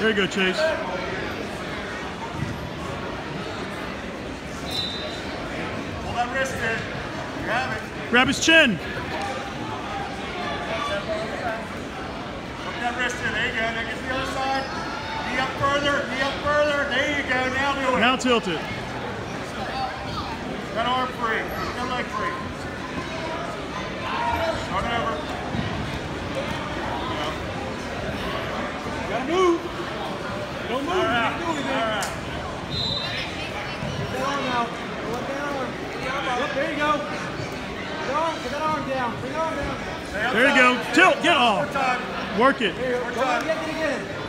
There you go, Chase. Pull that wrist in. Grab it. Grab his chin. Hook that wrist in. There you go. Now get to the other side. Knee up further. Knee up further. There you go. Now do it. Now tilt it. Got arm free. Got leg free. Start it over. Gotta move. Don't move. All right. You can't do All anything. right. Get that arm out. Go up that arm. Yep, there you go. Get that arm, that down. Bring the arm down. There you go. Tilt. Get off. Work it. Here,